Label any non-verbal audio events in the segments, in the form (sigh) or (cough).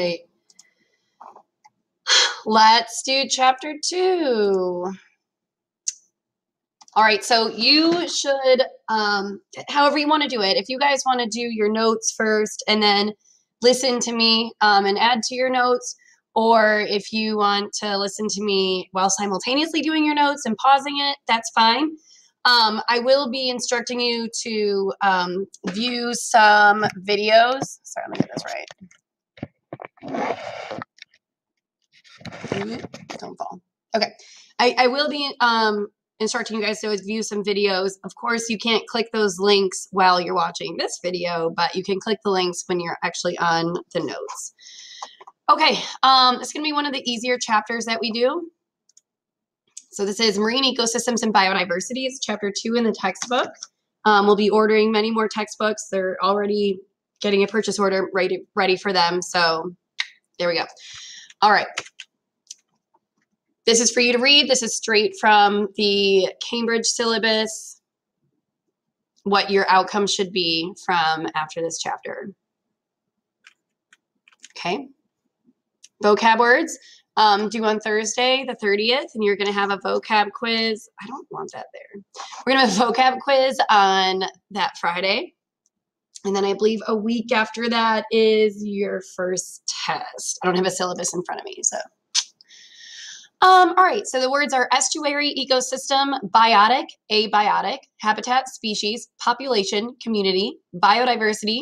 right. Let's do chapter two. All right, so you should, um, however you want to do it. If you guys want to do your notes first and then listen to me um, and add to your notes, or if you want to listen to me while simultaneously doing your notes and pausing it, that's fine. Um, I will be instructing you to um, view some videos. Sorry, let me get this right. Don't fall. Okay. I, I will be um, instructing you guys to view some videos. Of course, you can't click those links while you're watching this video, but you can click the links when you're actually on the notes. Okay, um, it's going to be one of the easier chapters that we do. So this is Marine Ecosystems and Biodiversity. It's chapter two in the textbook. Um, we'll be ordering many more textbooks. They're already getting a purchase order ready, ready for them. So there we go. All right. This is for you to read. This is straight from the Cambridge syllabus, what your outcome should be from after this chapter. Okay. Vocab words um, due on Thursday, the 30th, and you're going to have a vocab quiz. I don't want that there. We're going to have a vocab quiz on that Friday. And then I believe a week after that is your first test. I don't have a syllabus in front of me, so. Um, all right, so the words are estuary, ecosystem, biotic, abiotic, habitat, species, population, community, biodiversity,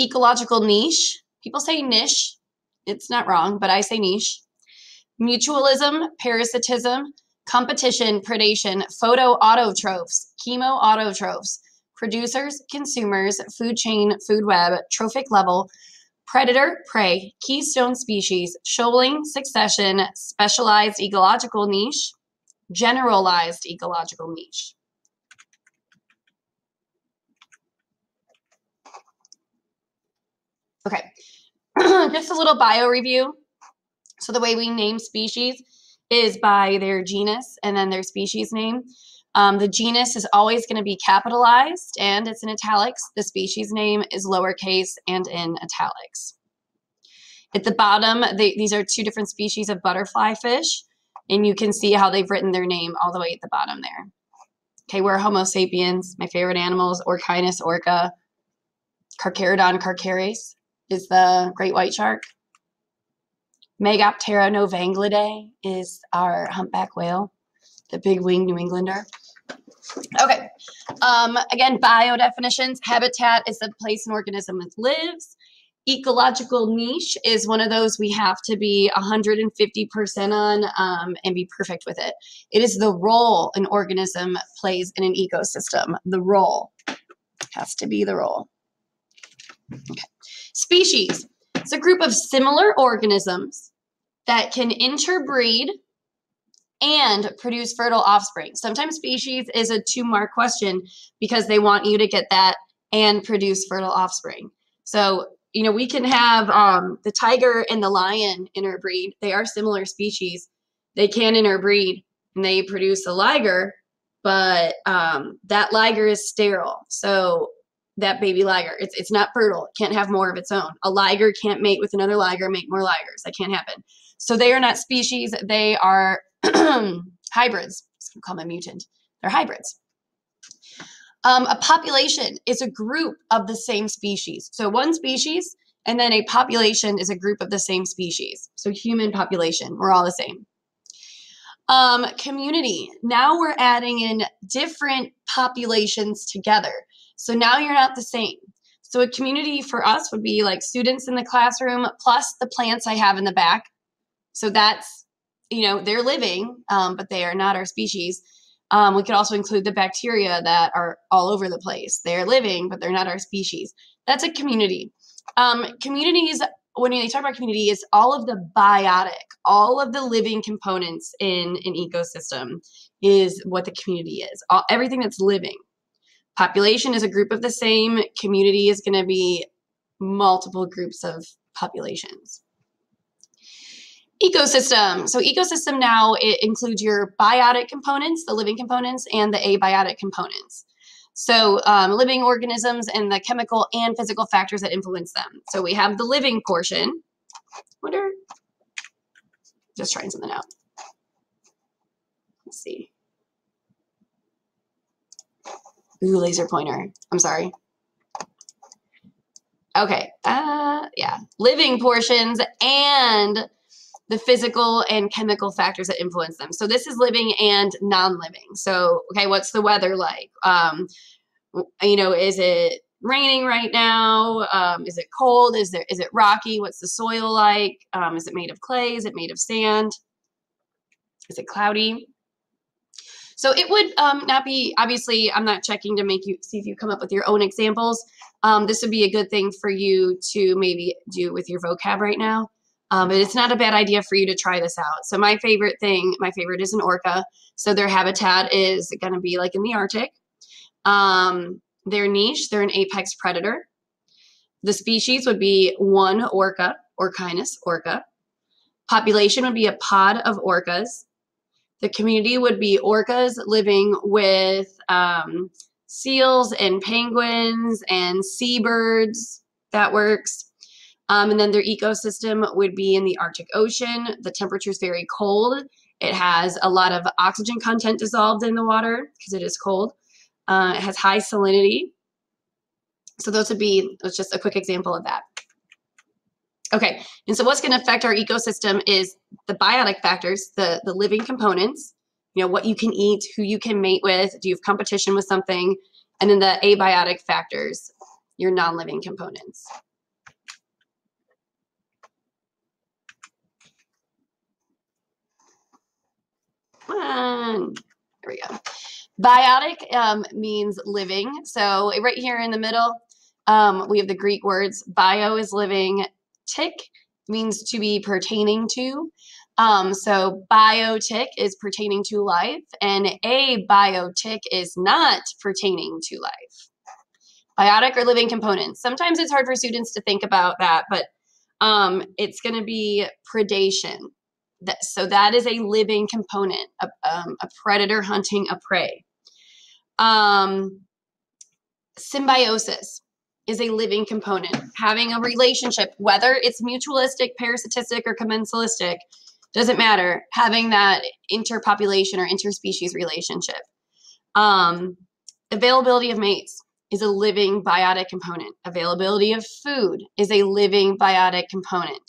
ecological niche. People say niche. It's not wrong, but I say niche mutualism, parasitism, competition, predation, photoautotrophs, chemoautotrophs, producers, consumers, food chain, food web, trophic level, predator, prey, keystone species, shoaling, succession, specialized ecological niche, generalized ecological niche. Okay, (clears throat) just a little bio review. So the way we name species is by their genus and then their species name. Um, the genus is always going to be capitalized and it's in italics. The species name is lowercase and in italics. At the bottom, they, these are two different species of butterfly fish, and you can see how they've written their name all the way at the bottom there. Okay, we're Homo sapiens. My favorite animals, Orcinus orca. Carcharodon carcharias is the great white shark. Megaptera novaeangliae is our humpback whale, the big winged New Englander. Okay, um, again, bio definitions. Habitat is the place an organism lives. Ecological niche is one of those we have to be 150% on um, and be perfect with it. It is the role an organism plays in an ecosystem. The role has to be the role. Okay. Species. It's a group of similar organisms that can interbreed and produce fertile offspring. Sometimes species is a two mark question because they want you to get that and produce fertile offspring. So, you know, we can have um, the tiger and the lion interbreed. They are similar species. They can interbreed and they produce a liger, but um, that liger is sterile. So that baby liger, it's, it's not fertile. It can't have more of its own. A liger can't mate with another liger, make more ligers. That can't happen. So they are not species, they are (clears throat) hybrids. I'm call them a mutant. They're hybrids. Um, a population is a group of the same species. So one species, and then a population is a group of the same species. So human population, we're all the same. Um, community, now we're adding in different populations together. So now you're not the same. So a community for us would be like students in the classroom plus the plants I have in the back so that's, you know, they're living, um, but they are not our species. Um, we could also include the bacteria that are all over the place. They're living, but they're not our species. That's a community. Um, communities, when they talk about community, is all of the biotic, all of the living components in an ecosystem is what the community is. All, everything that's living. Population is a group of the same. Community is going to be multiple groups of populations. Ecosystem. So ecosystem now it includes your biotic components, the living components, and the abiotic components. So um, living organisms and the chemical and physical factors that influence them. So we have the living portion, Wonder. Just trying something out. Let's see. Ooh, laser pointer. I'm sorry. Okay. Uh, yeah. Living portions and the physical and chemical factors that influence them. So this is living and non-living. So, okay, what's the weather like? Um, you know, is it raining right now? Um, is it cold? Is there is it rocky? What's the soil like? Um, is it made of clay? Is it made of sand? Is it cloudy? So it would um, not be, obviously, I'm not checking to make you see if you come up with your own examples. Um, this would be a good thing for you to maybe do with your vocab right now. Um, but it's not a bad idea for you to try this out. So my favorite thing, my favorite is an orca. So their habitat is going to be like in the Arctic. Um, their niche, they're an apex predator. The species would be one orca, Orcinus orca. Population would be a pod of orcas. The community would be orcas living with um, seals and penguins and seabirds. That works. Um, and then their ecosystem would be in the Arctic Ocean. The temperature is very cold. It has a lot of oxygen content dissolved in the water because it is cold. Uh, it has high salinity. So those would be just a quick example of that. Okay, and so what's going to affect our ecosystem is the biotic factors, the, the living components, you know, what you can eat, who you can mate with, do you have competition with something, and then the abiotic factors, your non-living components. One. There we go. Biotic um, means living. So right here in the middle, um, we have the Greek words. Bio is living. Tic means to be pertaining to. Um, so biotic is pertaining to life, and abiotic is not pertaining to life. Biotic or living components. Sometimes it's hard for students to think about that, but um, it's going to be predation. So that is a living component, a, um, a predator hunting a prey. Um, symbiosis is a living component. Having a relationship, whether it's mutualistic, parasitistic, or commensalistic, doesn't matter. Having that interpopulation or interspecies relationship. Um, availability of mates is a living biotic component. Availability of food is a living biotic component.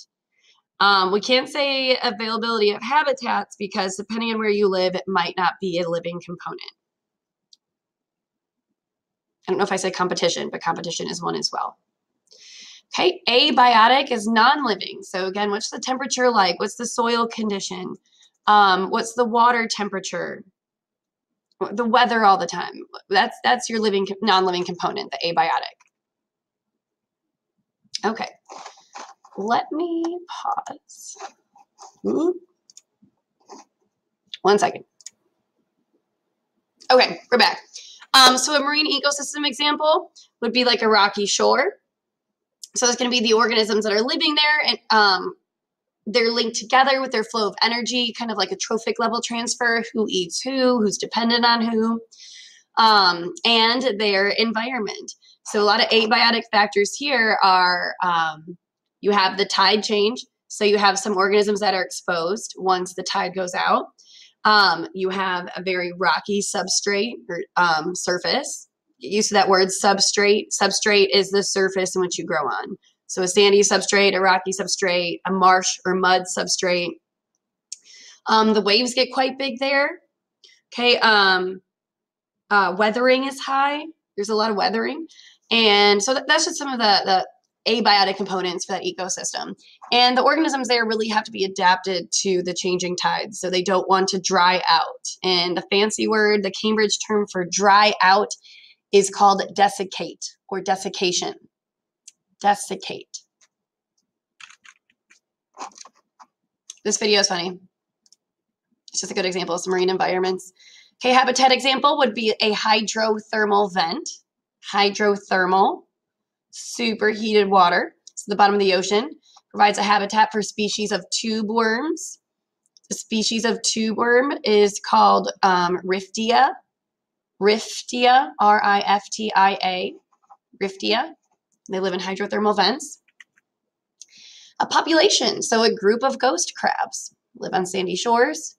Um, we can't say availability of habitats because depending on where you live, it might not be a living component. I don't know if I said competition, but competition is one as well. Okay, abiotic is non-living. So again, what's the temperature like? What's the soil condition? Um, what's the water temperature? The weather all the time. That's that's your living non-living component, the abiotic. Okay, let me pause. Ooh. One second. Okay, we're back. Um, so a marine ecosystem example would be like a rocky shore. So it's going to be the organisms that are living there and um, they're linked together with their flow of energy, kind of like a trophic level transfer, who eats who, who's dependent on who, um, and their environment. So a lot of abiotic factors here are um, you have the tide change. So you have some organisms that are exposed once the tide goes out. Um, you have a very rocky substrate or um, surface. Get used to that word substrate. Substrate is the surface in which you grow on. So a sandy substrate, a rocky substrate, a marsh or mud substrate. Um, the waves get quite big there. Okay, um, uh, weathering is high. There's a lot of weathering. And so that, that's just some of the, the abiotic components for that ecosystem. And the organisms there really have to be adapted to the changing tides. So they don't want to dry out. And the fancy word, the Cambridge term for dry out, is called desiccate or desiccation. Desiccate. This video is funny. It's just a good example of some marine environments. Okay, habitat example would be a hydrothermal vent. Hydrothermal superheated water. So the bottom of the ocean provides a habitat for species of tube worms. The species of tube worm is called um, Riftia. Riftia, R-I-F-T-I-A, Riftia. They live in hydrothermal vents. A population, so a group of ghost crabs live on sandy shores.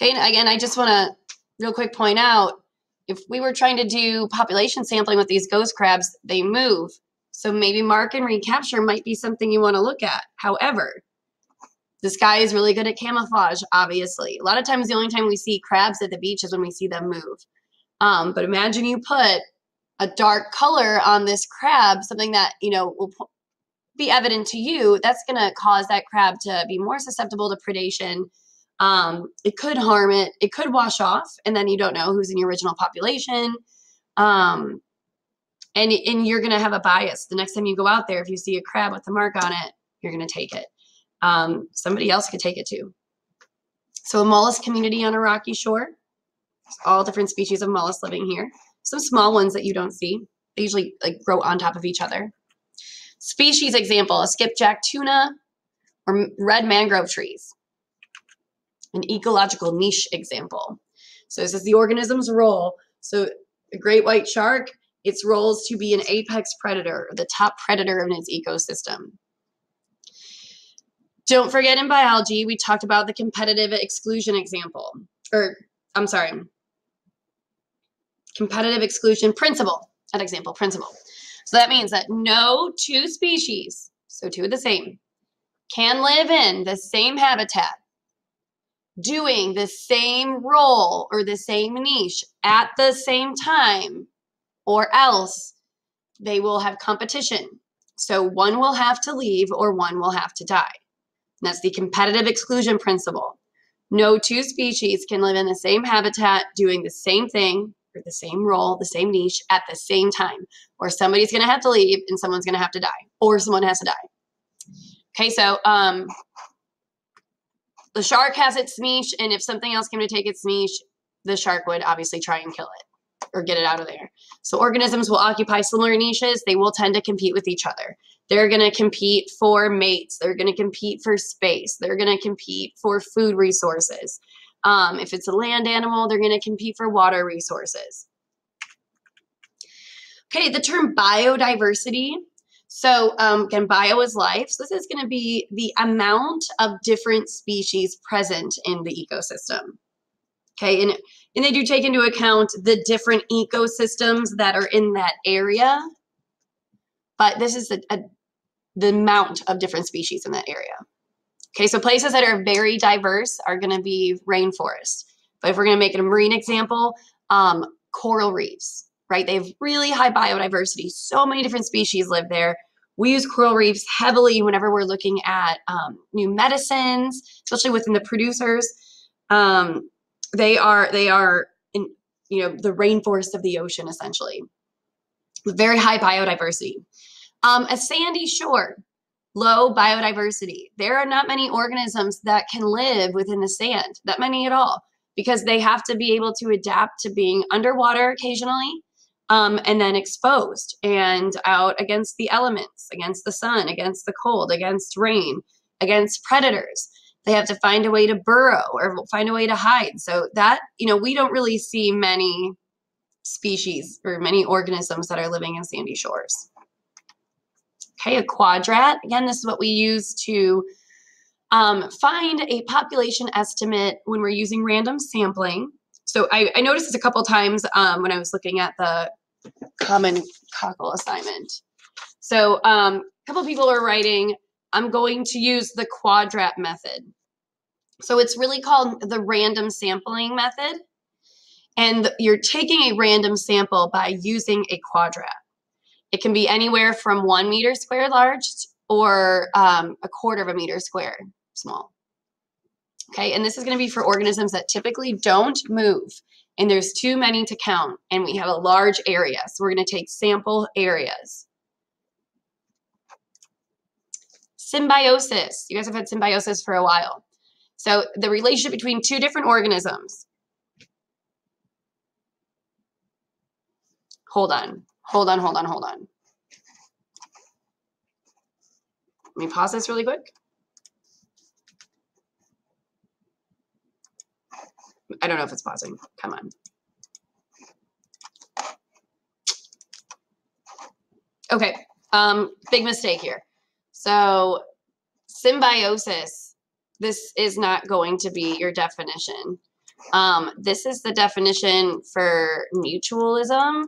Okay, and again, I just want to real quick point out if we were trying to do population sampling with these ghost crabs, they move. So maybe mark and recapture might be something you want to look at. However, this guy is really good at camouflage, obviously. A lot of times, the only time we see crabs at the beach is when we see them move. Um, but imagine you put a dark color on this crab, something that, you know, will be evident to you, that's going to cause that crab to be more susceptible to predation. Um, it could harm it. It could wash off, and then you don't know who's in your original population. Um, and, and you're going to have a bias. The next time you go out there, if you see a crab with a mark on it, you're going to take it. Um, somebody else could take it too. So a mollusk community on a rocky shore. All different species of mollusks living here. Some small ones that you don't see. They usually like grow on top of each other. Species example, a skipjack tuna or red mangrove trees. An ecological niche example. So this is the organism's role. So a great white shark, its role is to be an apex predator, the top predator in its ecosystem. Don't forget in biology, we talked about the competitive exclusion example, or I'm sorry, competitive exclusion principle, an example principle. So that means that no two species, so two of the same, can live in the same habitat doing the same role or the same niche at the same time, or else they will have competition. So one will have to leave or one will have to die. And that's the competitive exclusion principle. No two species can live in the same habitat doing the same thing or the same role, the same niche at the same time, or somebody's going to have to leave and someone's going to have to die, or someone has to die. Okay, so um, the shark has its niche, and if something else came to take its niche, the shark would obviously try and kill it or get it out of there. So organisms will occupy similar niches. They will tend to compete with each other. They're going to compete for mates. They're going to compete for space. They're going to compete for food resources. Um, if it's a land animal, they're going to compete for water resources. Okay, the term biodiversity. So um, is life. So this is going to be the amount of different species present in the ecosystem. Okay, and, and they do take into account the different ecosystems that are in that area. But this is a, a the amount of different species in that area. Okay, so places that are very diverse are going to be rainforest. But if we're going to make it a marine example, um, coral reefs, right? They have really high biodiversity. So many different species live there. We use coral reefs heavily whenever we're looking at um, new medicines, especially within the producers. Um, they are they are in you know the rainforest of the ocean essentially, with very high biodiversity. Um, a sandy shore, low biodiversity. There are not many organisms that can live within the sand, that many at all, because they have to be able to adapt to being underwater occasionally um, and then exposed and out against the elements, against the sun, against the cold, against rain, against predators. They have to find a way to burrow or find a way to hide. So that, you know, we don't really see many species or many organisms that are living in sandy shores. Okay, a quadrat. Again, this is what we use to um, find a population estimate when we're using random sampling. So I, I noticed this a couple times um, when I was looking at the common cockle assignment. So um, a couple people are writing, I'm going to use the quadrat method. So it's really called the random sampling method. And you're taking a random sample by using a quadrat. It can be anywhere from one meter square large or um, a quarter of a meter square small. Okay, and this is going to be for organisms that typically don't move and there's too many to count and we have a large area. So we're going to take sample areas. Symbiosis. You guys have had symbiosis for a while. So the relationship between two different organisms. Hold on. Hold on, hold on, hold on. Let me pause this really quick. I don't know if it's pausing. Come on. Okay, um, big mistake here. So symbiosis, this is not going to be your definition. Um, this is the definition for mutualism.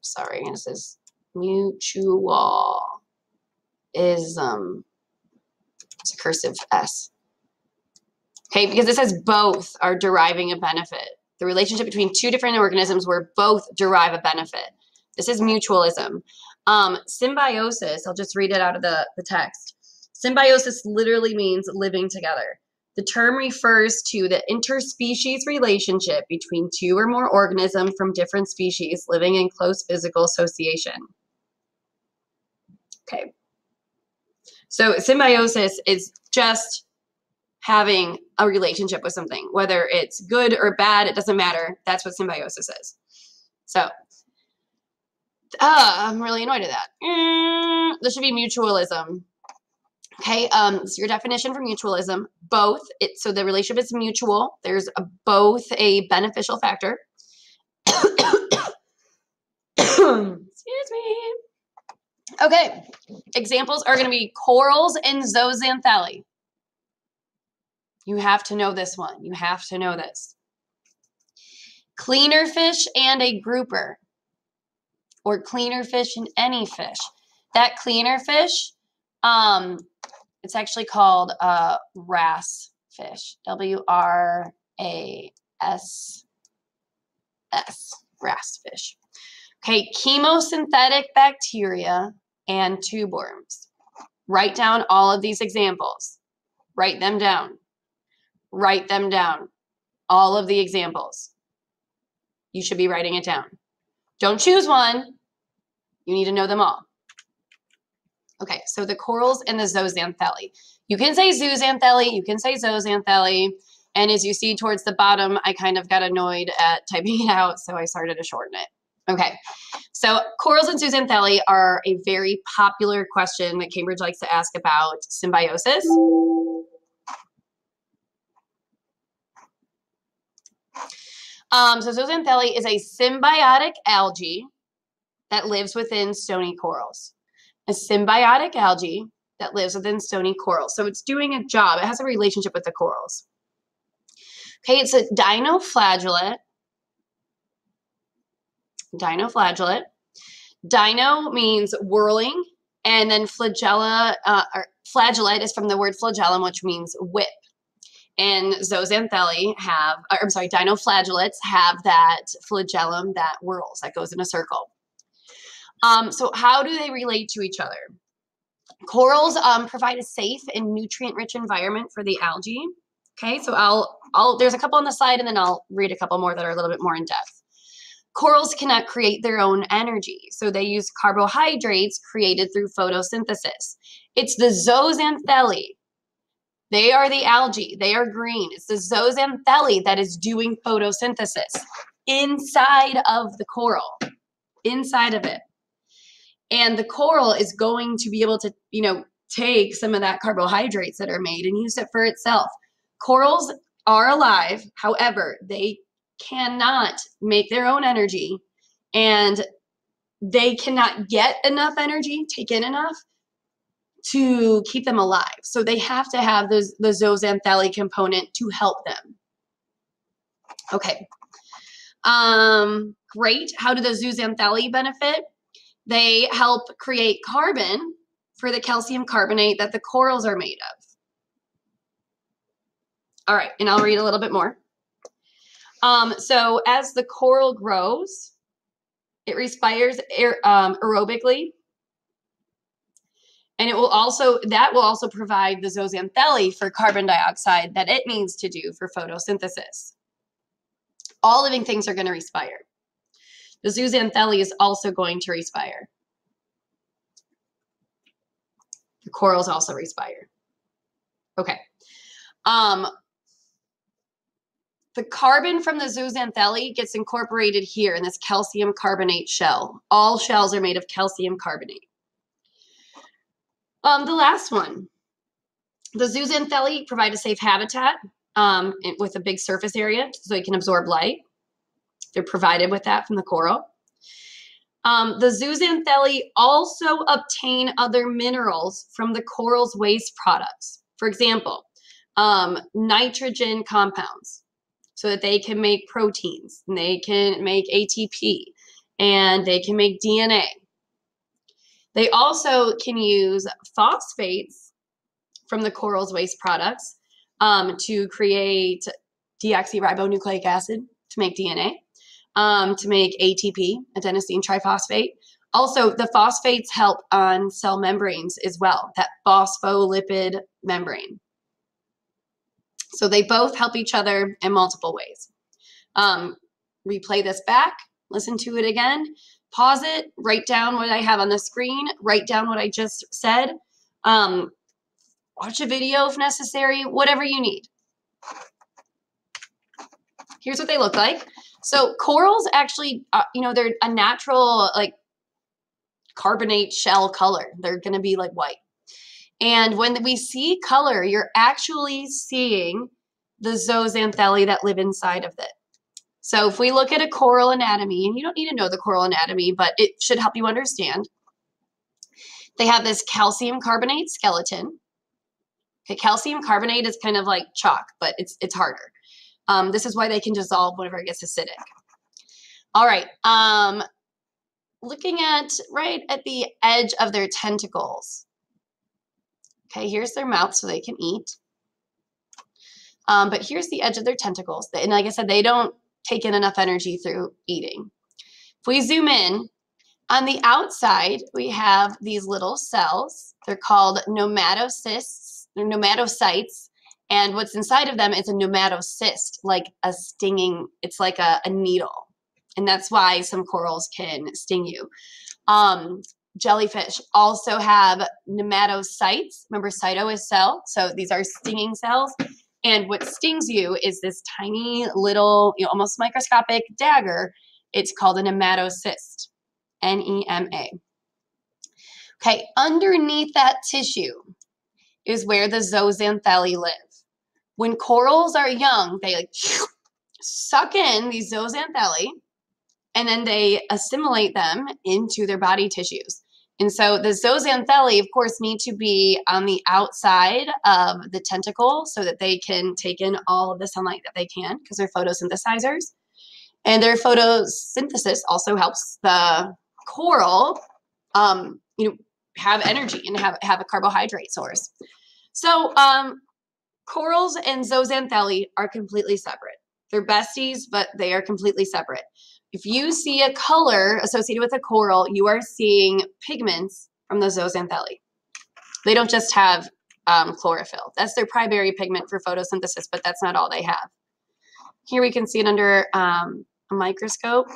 Sorry, this is mutualism. It's a cursive S. Okay, because it says both are deriving a benefit. The relationship between two different organisms where both derive a benefit. This is mutualism. Um, symbiosis, I'll just read it out of the, the text. Symbiosis literally means living together. The term refers to the interspecies relationship between two or more organisms from different species living in close physical association. Okay. So symbiosis is just having a relationship with something, whether it's good or bad, it doesn't matter. That's what symbiosis is. So, uh, I'm really annoyed at that. Mm, this should be mutualism. Okay, um, so your definition for mutualism, both, it, so the relationship is mutual. There's a, both a beneficial factor. Excuse me. Okay, examples are going to be corals and zooxanthellae. You have to know this one. You have to know this. Cleaner fish and a grouper, or cleaner fish and any fish. That cleaner fish, um, it's actually called uh, wrasse fish. W R A S S. Wrasse fish. Okay, chemosynthetic bacteria and tube worms. Write down all of these examples. Write them down. Write them down. All of the examples. You should be writing it down. Don't choose one. You need to know them all. Okay, so the corals and the zooxanthellae. You can say zooxanthellae, you can say zooxanthellae, and as you see towards the bottom, I kind of got annoyed at (laughs) typing it out, so I started to shorten it. Okay, so corals and zooxanthellae are a very popular question that Cambridge likes to ask about symbiosis. Um, so zooxanthellae is a symbiotic algae that lives within stony corals a symbiotic algae that lives within stony corals. So it's doing a job. It has a relationship with the corals. Okay, it's a dinoflagellate. Dinoflagellate. Dino means whirling, and then flagella, uh, or flagellate is from the word flagellum, which means whip. And zooxanthellae have, or I'm sorry, dinoflagellates have that flagellum that whirls, that goes in a circle. Um, so how do they relate to each other? Corals um, provide a safe and nutrient-rich environment for the algae. Okay, so I'll, I'll, there's a couple on the side and then I'll read a couple more that are a little bit more in depth. Corals cannot create their own energy, so they use carbohydrates created through photosynthesis. It's the zooxanthellae. They are the algae. They are green. It's the zooxanthellae that is doing photosynthesis inside of the coral, inside of it and the coral is going to be able to you know take some of that carbohydrates that are made and use it for itself corals are alive however they cannot make their own energy and they cannot get enough energy take in enough to keep them alive so they have to have the zooxanthellae component to help them okay um great how do the zooxanthellae benefit they help create carbon for the calcium carbonate that the corals are made of. All right, and I'll read a little bit more. Um, so as the coral grows, it respires aer um, aerobically. And it will also, that will also provide the zooxanthellae for carbon dioxide that it needs to do for photosynthesis. All living things are going to respire. The zooxanthellae is also going to respire. The corals also respire. Okay. Um, the carbon from the zooxanthellae gets incorporated here in this calcium carbonate shell. All shells are made of calcium carbonate. Um, the last one, the zooxanthellae provide a safe habitat um, with a big surface area so it can absorb light. They're provided with that from the coral. Um, the zooxanthellae also obtain other minerals from the coral's waste products. For example, um, nitrogen compounds, so that they can make proteins, and they can make ATP, and they can make DNA. They also can use phosphates from the coral's waste products um, to create deoxyribonucleic acid to make DNA, um, to make ATP, adenosine triphosphate. Also, the phosphates help on cell membranes as well, that phospholipid membrane. So they both help each other in multiple ways. Um, replay this back, listen to it again, pause it, write down what I have on the screen, write down what I just said, um, watch a video if necessary, whatever you need. Here's what they look like. So corals actually, uh, you know, they're a natural like carbonate shell color. They're going to be like white. And when we see color, you're actually seeing the zooxanthellae that live inside of it. So if we look at a coral anatomy, and you don't need to know the coral anatomy, but it should help you understand. They have this calcium carbonate skeleton. Okay, calcium carbonate is kind of like chalk, but it's it's harder. Um, this is why they can dissolve whenever it gets acidic. All right, um, looking at right at the edge of their tentacles. Okay, here's their mouth so they can eat. Um, but here's the edge of their tentacles. And like I said, they don't take in enough energy through eating. If we zoom in, on the outside, we have these little cells. They're called nematocysts, they're. And what's inside of them is a nematocyst, like a stinging, it's like a, a needle. And that's why some corals can sting you. Um, jellyfish also have nematocytes. Remember, cyto is cell. So these are stinging cells. And what stings you is this tiny little, you know, almost microscopic dagger. It's called a nematocyst, N E M A. Okay, underneath that tissue is where the zooxanthellae live. When corals are young, they like suck in these zooxanthellae and then they assimilate them into their body tissues. And so the zooxanthellae, of course, need to be on the outside of the tentacle so that they can take in all of the sunlight that they can because they're photosynthesizers. And their photosynthesis also helps the coral, um, you know, have energy and have, have a carbohydrate source. So um, corals and zooxanthellae are completely separate. They're besties, but they are completely separate. If you see a color associated with a coral, you are seeing pigments from the zooxanthellae. They don't just have um, chlorophyll. That's their primary pigment for photosynthesis, but that's not all they have. Here we can see it under um, a microscope.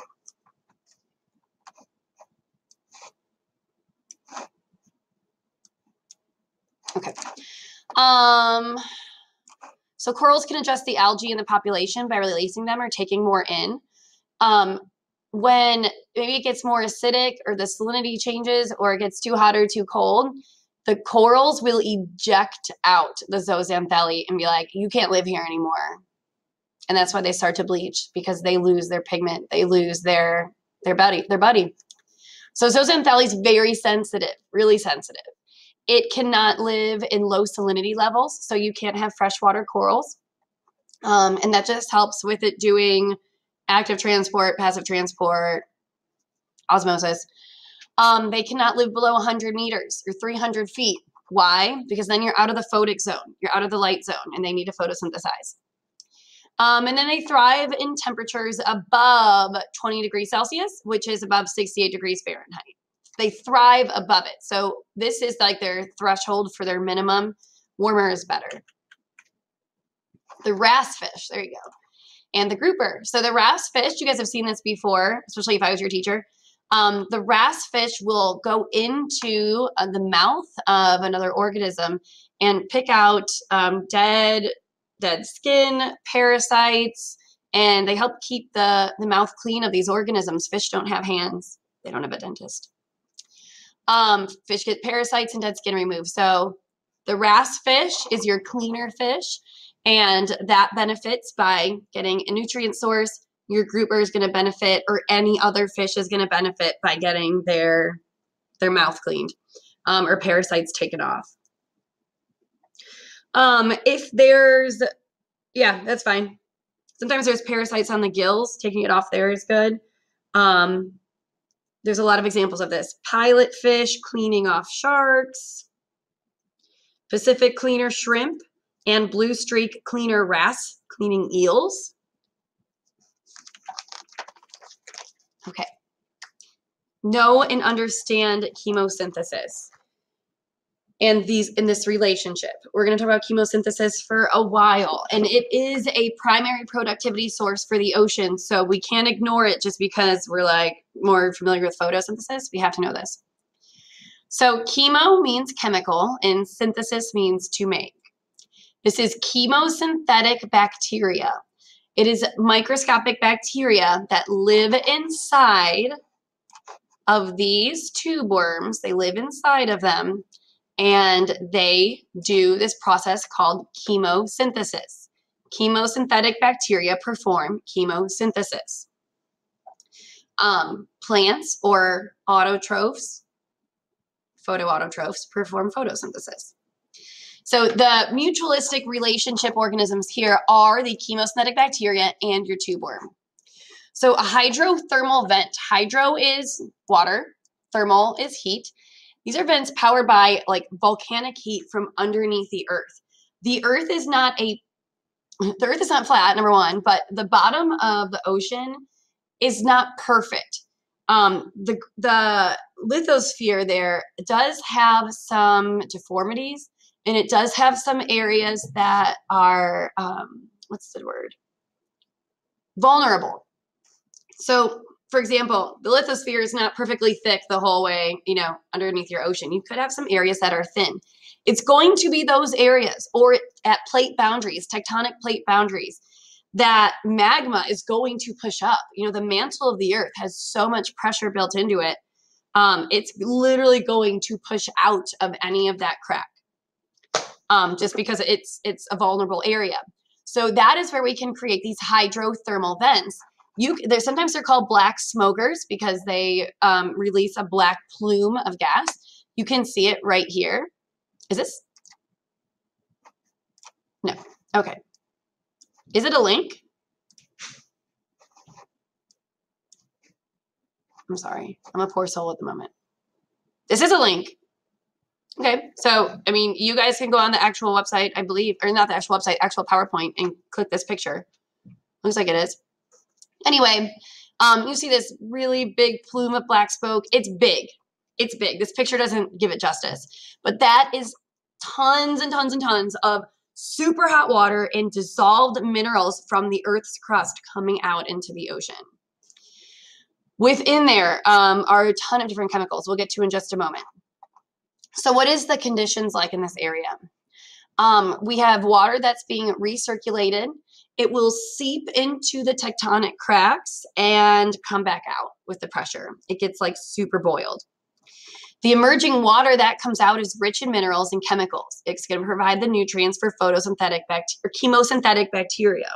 Okay. Um, so corals can adjust the algae in the population by releasing them or taking more in um, when maybe it gets more acidic or the salinity changes or it gets too hot or too cold, the corals will eject out the zooxanthellae and be like, you can't live here anymore. And that's why they start to bleach because they lose their pigment, they lose their their body, their body. So zooxanthellae is very sensitive, really sensitive. It cannot live in low salinity levels, so you can't have freshwater corals. Um, and that just helps with it doing active transport, passive transport, osmosis. Um, they cannot live below 100 meters or 300 feet. Why? Because then you're out of the photic zone, you're out of the light zone, and they need to photosynthesize. Um, and then they thrive in temperatures above 20 degrees Celsius, which is above 68 degrees Fahrenheit. They thrive above it. So this is like their threshold for their minimum. Warmer is better. The wrasse fish, there you go and the grouper. So the wrasse fish, you guys have seen this before, especially if I was your teacher. Um, the wrasse fish will go into uh, the mouth of another organism and pick out um, dead, dead skin, parasites, and they help keep the, the mouth clean of these organisms. Fish don't have hands. They don't have a dentist. Um, fish get parasites and dead skin removed. So the wrasse fish is your cleaner fish and that benefits by getting a nutrient source, your grouper is going to benefit or any other fish is going to benefit by getting their their mouth cleaned um, or parasites taken off. Um, if there's, yeah, that's fine. Sometimes there's parasites on the gills. Taking it off there is good. Um, there's a lot of examples of this. Pilot fish cleaning off sharks. Pacific cleaner shrimp and blue streak cleaner wrasse cleaning eels. Okay. Know and understand chemosynthesis and these in this relationship. We're going to talk about chemosynthesis for a while, and it is a primary productivity source for the ocean. So we can't ignore it just because we're like more familiar with photosynthesis. We have to know this. So chemo means chemical, and synthesis means to make. This is chemosynthetic bacteria. It is microscopic bacteria that live inside of these tube worms. They live inside of them and they do this process called chemosynthesis. Chemosynthetic bacteria perform chemosynthesis. Um, plants or autotrophs, photoautotrophs, perform photosynthesis. So the mutualistic relationship organisms here are the chemosynthetic bacteria and your tube worm. So a hydrothermal vent, hydro is water, thermal is heat. These are vents powered by like volcanic heat from underneath the earth. The earth is not a the earth is not flat, number one, but the bottom of the ocean is not perfect. Um, the the lithosphere there does have some deformities, and it does have some areas that are um, what's the word vulnerable. So for example, the lithosphere is not perfectly thick the whole way, you know, underneath your ocean. You could have some areas that are thin. It's going to be those areas or at plate boundaries, tectonic plate boundaries, that magma is going to push up. You know, the mantle of the earth has so much pressure built into it. Um, it's literally going to push out of any of that crack um, just because it's it's a vulnerable area. So that is where we can create these hydrothermal vents you there's sometimes they're called black smokers because they um, release a black plume of gas. You can see it right here. Is this? No. Okay. Is it a link? I'm sorry. I'm a poor soul at the moment. This is a link. Okay, so I mean, you guys can go on the actual website, I believe, or not the actual website, actual PowerPoint, and click this picture. Looks like it is. Anyway, um, you see this really big plume of black smoke. It's big. It's big. This picture doesn't give it justice. But that is tons and tons and tons of super hot water and dissolved minerals from the Earth's crust coming out into the ocean. Within there um, are a ton of different chemicals we'll get to in just a moment. So what is the conditions like in this area? Um, we have water that's being recirculated it will seep into the tectonic cracks and come back out with the pressure. It gets like super boiled. The emerging water that comes out is rich in minerals and chemicals. It's going to provide the nutrients for photosynthetic bacteria, or chemosynthetic bacteria.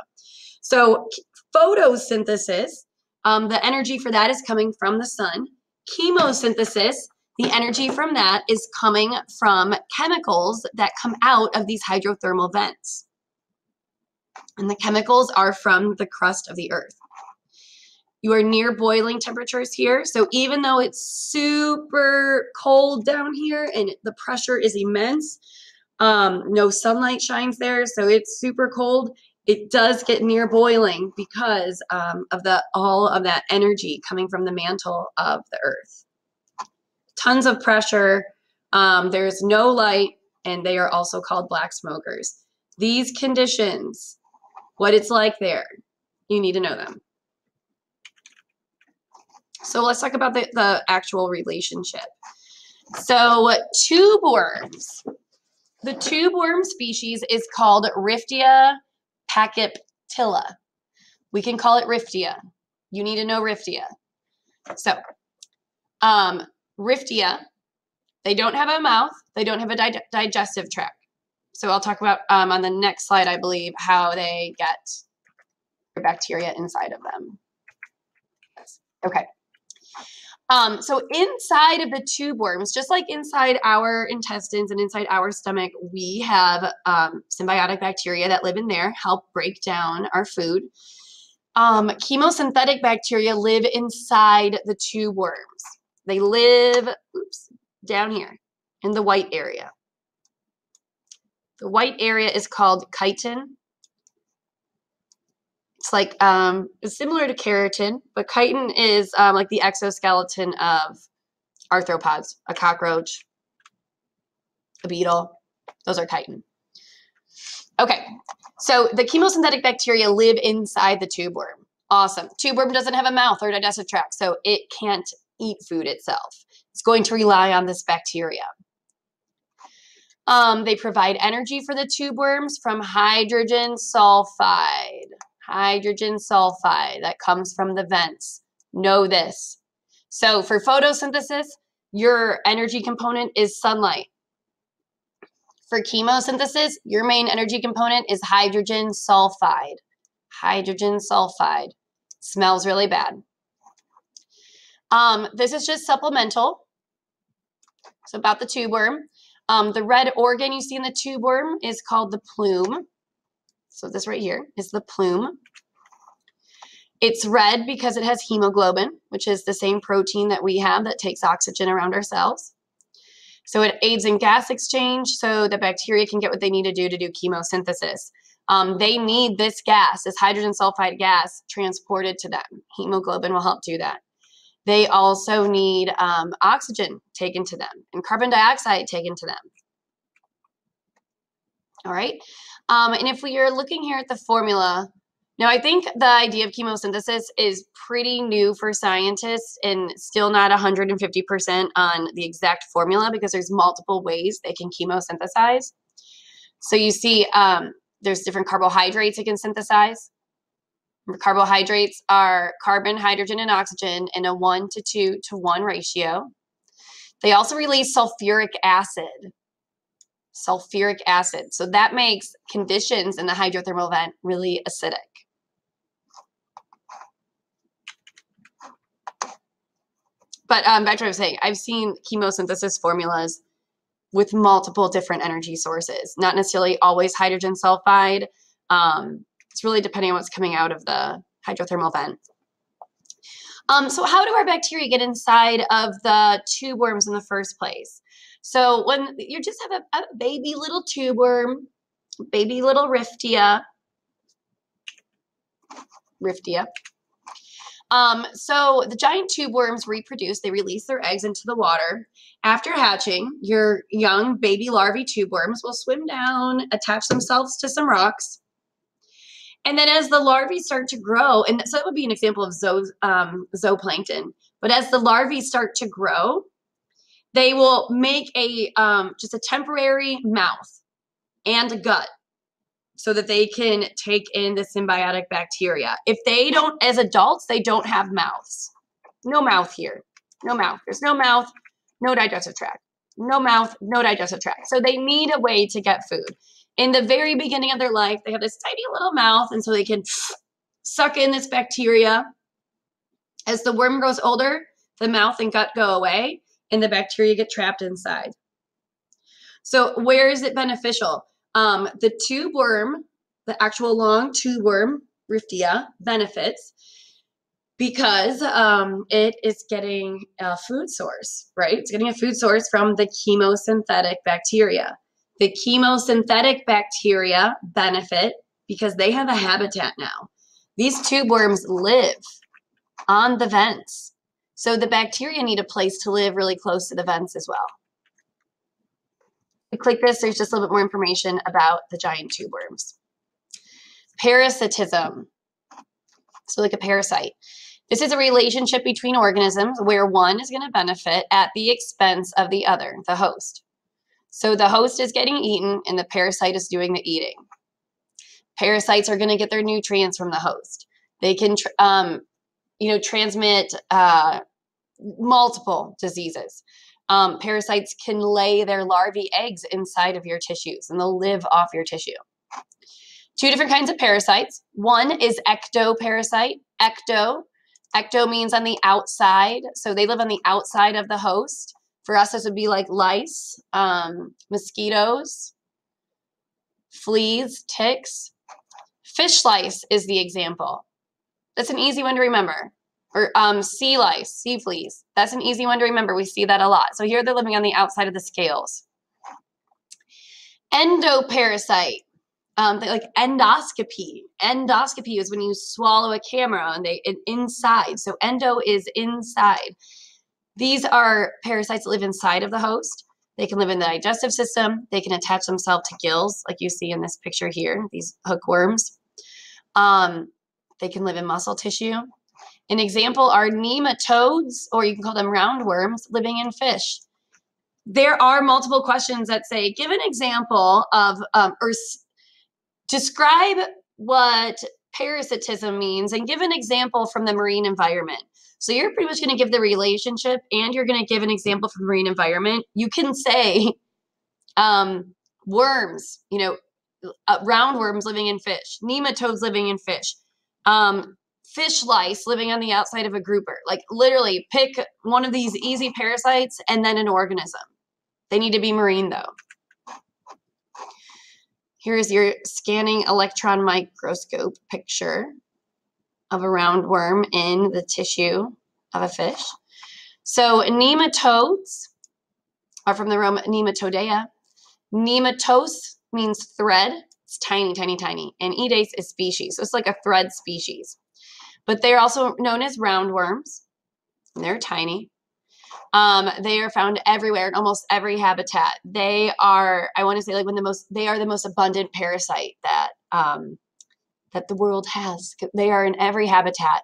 So photosynthesis, um, the energy for that is coming from the sun. Chemosynthesis, the energy from that is coming from chemicals that come out of these hydrothermal vents and the chemicals are from the crust of the earth. You are near boiling temperatures here. So even though it's super cold down here and the pressure is immense, um, no sunlight shines there, so it's super cold. It does get near boiling because um, of the all of that energy coming from the mantle of the earth. Tons of pressure. Um, there's no light, and they are also called black smokers. These conditions what it's like there. You need to know them. So let's talk about the, the actual relationship. So tube worms. The tube worm species is called Riftia pachyptila. We can call it Riftia. You need to know Riftia. So, um, Riftia, they don't have a mouth. They don't have a di digestive tract. So I'll talk about um, on the next slide, I believe, how they get bacteria inside of them. Okay. Um, so inside of the tube worms, just like inside our intestines and inside our stomach, we have um, symbiotic bacteria that live in there, help break down our food. Um, chemosynthetic bacteria live inside the tube worms. They live, oops, down here in the white area. The white area is called chitin. It's like um, it's similar to keratin, but chitin is um, like the exoskeleton of arthropods, a cockroach, a beetle. Those are chitin. Okay, so the chemosynthetic bacteria live inside the tube worm. Awesome. Tube worm doesn't have a mouth or digestive tract, so it can't eat food itself. It's going to rely on this bacteria. Um, they provide energy for the tube worms from hydrogen sulfide hydrogen sulfide that comes from the vents. Know this. So for photosynthesis, your energy component is sunlight. For chemosynthesis, your main energy component is hydrogen sulfide. Hydrogen sulfide. Smells really bad. Um, this is just supplemental. So about the tube worm. Um, the red organ you see in the tube worm is called the plume. So this right here is the plume. It's red because it has hemoglobin, which is the same protein that we have that takes oxygen around our cells. So it aids in gas exchange so the bacteria can get what they need to do to do chemosynthesis. Um, they need this gas, this hydrogen sulfide gas, transported to them. Hemoglobin will help do that. They also need um, oxygen taken to them and carbon dioxide taken to them. All right. Um, and if we are looking here at the formula, now I think the idea of chemosynthesis is pretty new for scientists and still not 150% on the exact formula because there's multiple ways they can chemosynthesize. So you see um, there's different carbohydrates it can synthesize. Carbohydrates are carbon, hydrogen, and oxygen in a 1 to 2 to 1 ratio. They also release sulfuric acid sulfuric acid. So that makes conditions in the hydrothermal vent really acidic. But um, back to what I was saying, I've seen chemosynthesis formulas with multiple different energy sources, not necessarily always hydrogen sulfide. Um, it's really depending on what's coming out of the hydrothermal vent. Um, so how do our bacteria get inside of the tube worms in the first place? So when you just have a, a baby little tube worm, baby little riftia, riftia. Um, so the giant tube worms reproduce, they release their eggs into the water. After hatching, your young baby larvae tube worms will swim down, attach themselves to some rocks. And then as the larvae start to grow, and so that would be an example of zoo, um, zooplankton, but as the larvae start to grow, they will make a um, just a temporary mouth and a gut so that they can take in the symbiotic bacteria. If they don't, as adults, they don't have mouths. No mouth here. No mouth. There's no mouth, no digestive tract. No mouth, no digestive tract. So they need a way to get food. In the very beginning of their life, they have this tiny little mouth, and so they can (sniffs) suck in this bacteria. As the worm grows older, the mouth and gut go away, and the bacteria get trapped inside. So where is it beneficial? Um, the tube worm, the actual long tube worm, Riftia, benefits because um, it is getting a food source, right? It's getting a food source from the chemosynthetic bacteria. The chemosynthetic bacteria benefit because they have a habitat now. These tube worms live on the vents. So the bacteria need a place to live really close to the vents as well. We click this, there's just a little bit more information about the giant tube worms. Parasitism, so like a parasite. This is a relationship between organisms where one is going to benefit at the expense of the other, the host. So the host is getting eaten and the parasite is doing the eating. Parasites are going to get their nutrients from the host. They can, um, you know, transmit uh, multiple diseases. Um, parasites can lay their larvae eggs inside of your tissues and they'll live off your tissue. Two different kinds of parasites. One is ectoparasite. Ecto Ecto means on the outside. So they live on the outside of the host. For us, this would be like lice, um, mosquitoes, fleas, ticks. Fish lice is the example. That's an easy one to remember. Or um, sea lice, sea fleas. That's an easy one to remember. We see that a lot. So here they're living on the outside of the scales. Endoparasite um, like endoscopy. Endoscopy is when you swallow a camera and they inside. So endo is inside. These are parasites that live inside of the host. They can live in the digestive system. They can attach themselves to gills, like you see in this picture here, these hookworms. Um, they can live in muscle tissue. An example are nematodes, or you can call them roundworms, living in fish. There are multiple questions that say, give an example of, um, or Describe what parasitism means and give an example from the marine environment. So you're pretty much going to give the relationship and you're going to give an example from marine environment. You can say (laughs) um, worms, you know, uh, roundworms living in fish, nematodes living in fish, um, fish lice living on the outside of a grouper. Like literally pick one of these easy parasites and then an organism. They need to be marine though. Here's your scanning electron microscope picture of a roundworm in the tissue of a fish. So nematodes are from the Rome nematodea. Nematos means thread. It's tiny, tiny, tiny. And edace is species. So it's like a thread species. But they're also known as roundworms. They're tiny. Um, they are found everywhere in almost every habitat. They are, I want to say, like when the most, they are the most abundant parasite that um, that the world has. They are in every habitat,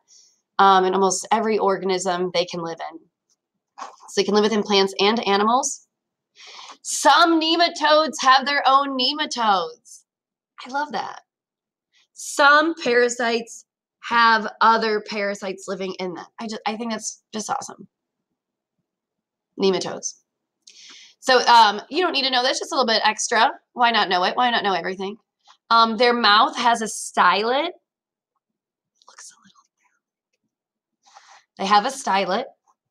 um, in almost every organism they can live in. So they can live within plants and animals. Some nematodes have their own nematodes. I love that. Some parasites have other parasites living in them. I just I think that's just awesome nematodes. So um, you don't need to know this, just a little bit extra. Why not know it? Why not know everything? Um, their mouth has a stylet. Looks a little. They have a stylet.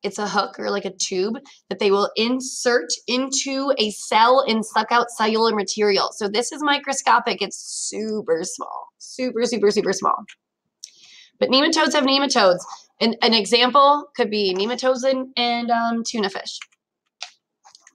It's a hook or like a tube that they will insert into a cell and suck out cellular material. So this is microscopic. It's super small, super, super, super small. But nematodes have nematodes. An, an example could be nematodes and, and um, tuna fish.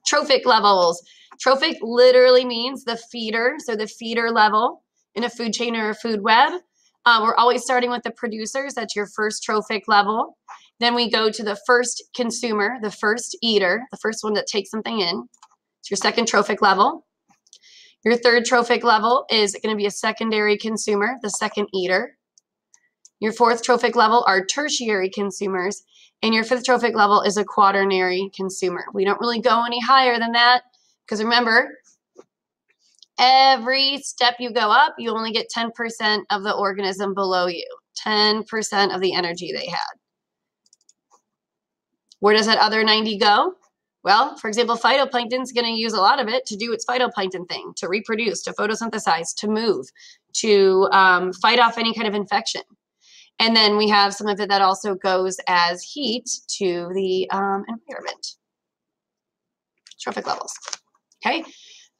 Trophic levels. Trophic literally means the feeder, so the feeder level in a food chain or a food web. Um, we're always starting with the producers. That's your first trophic level. Then we go to the first consumer, the first eater, the first one that takes something in. It's your second trophic level. Your third trophic level is going to be a secondary consumer, the second eater. Your fourth trophic level are tertiary consumers, and your fifth trophic level is a quaternary consumer. We don't really go any higher than that because remember, every step you go up, you only get 10% of the organism below you, 10% of the energy they had. Where does that other 90 go? Well, for example, phytoplankton is going to use a lot of it to do its phytoplankton thing, to reproduce, to photosynthesize, to move, to um, fight off any kind of infection. And then we have some of it that also goes as heat to the um, environment. Trophic levels. Okay,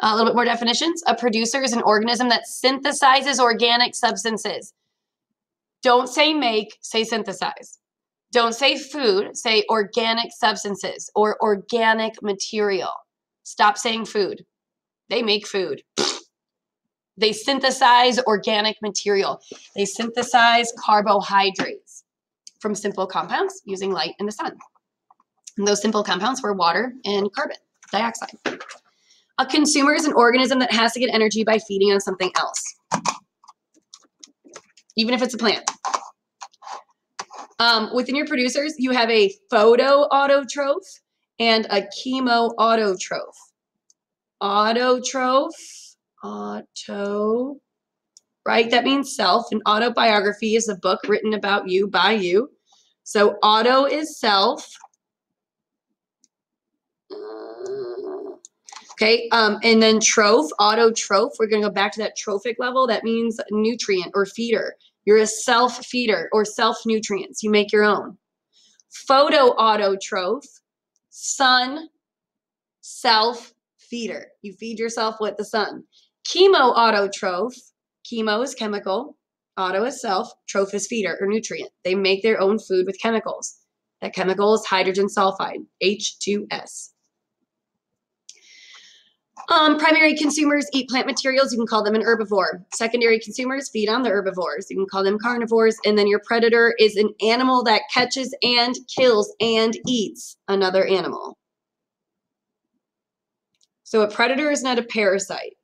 a little bit more definitions. A producer is an organism that synthesizes organic substances. Don't say make, say synthesize. Don't say food, say organic substances or organic material. Stop saying food. They make food. (sniffs) They synthesize organic material. They synthesize carbohydrates from simple compounds using light and the sun. And those simple compounds were water and carbon dioxide. A consumer is an organism that has to get energy by feeding on something else, even if it's a plant. Um, within your producers, you have a photoautotroph and a chemoautotroph. Autotroph auto, right? That means self. An autobiography is a book written about you by you. So auto is self. Okay, um, and then troph, autotroph, we're going to go back to that trophic level. That means nutrient or feeder. You're a self feeder or self nutrients. You make your own. Photoautotroph, sun, self feeder. You feed yourself with the sun. Chemoautotroph, chemo is chemical, auto is self, troph is feeder or nutrient. They make their own food with chemicals. That chemical is hydrogen sulfide, H2S. Um, primary consumers eat plant materials. You can call them an herbivore. Secondary consumers feed on the herbivores. You can call them carnivores. And then your predator is an animal that catches and kills and eats another animal. So a predator is not a parasite.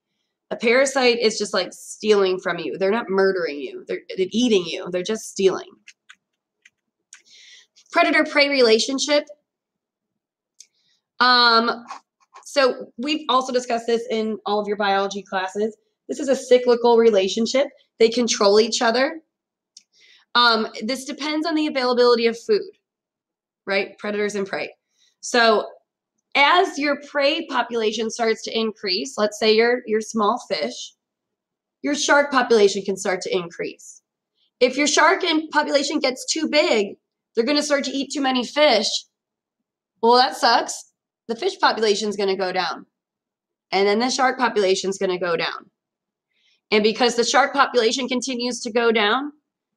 A parasite is just like stealing from you. They're not murdering you. They're, they're eating you. They're just stealing. Predator-prey relationship. Um, so we've also discussed this in all of your biology classes. This is a cyclical relationship. They control each other. Um, this depends on the availability of food, right? Predators and prey. So as your prey population starts to increase, let's say your your small fish, your shark population can start to increase. If your shark population gets too big, they're going to start to eat too many fish. Well, that sucks the fish population is going to go down. And then the shark population is going to go down. And because the shark population continues to go down